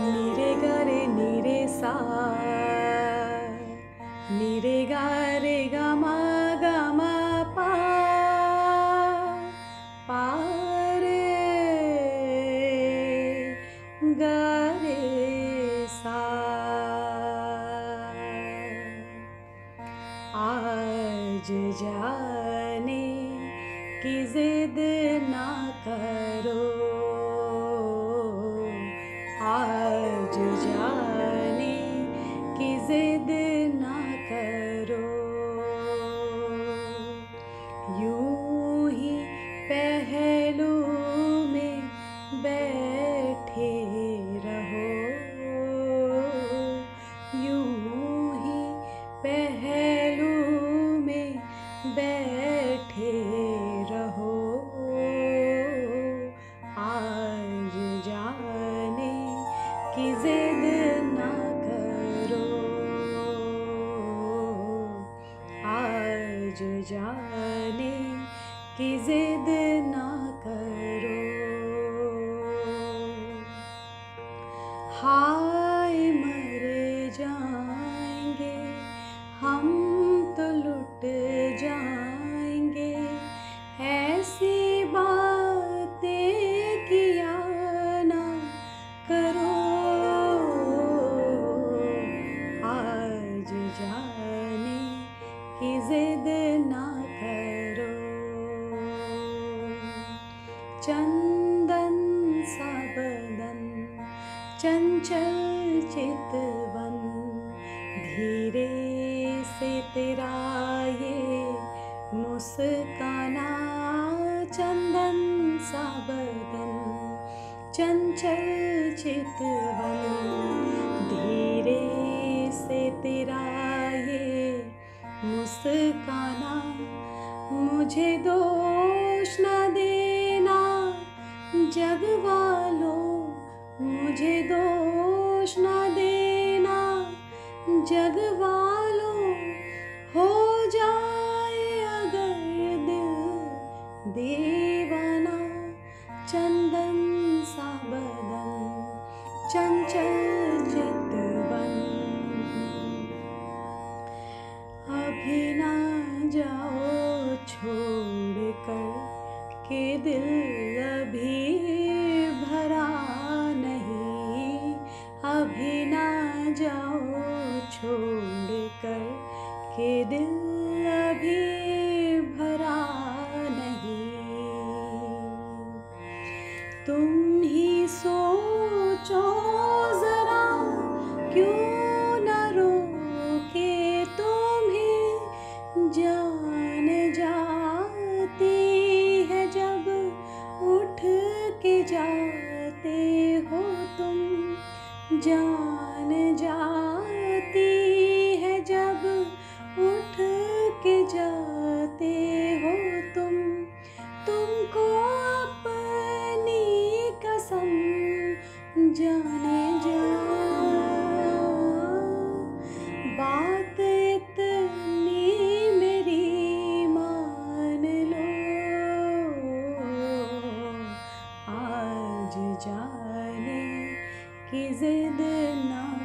निरे गा रे निरे सा निरे गा रे गा मा गा रे आज जाने की जिद ना करो। जाने की जिद ना करो। चंदन सा बदन चंचल चितवन। धीरे से तेरा ये मुस्काना, चंदन सा बदन चंचल चितवन। धीरे से तेरा ये मुस्काना, मुझे दोष जग वालों, मुझे दोष न देना। जग वालों, हो जाए अगर दिल दीवाना। चंदन सा बदन चंचल चितवन अभी ना जाओ छोड़ कर के दिल अभी भरा नहीं। अभी ना जाओ छोड़ कर के दिल अभी भरा नहीं। तुम ही सोचो जरा क्यों जाती है जब उठ के जाते हो तुम। तुमको अपनी कसम जाने जा। बात इतनी मेरी मान लो। आज जाने की जिद ना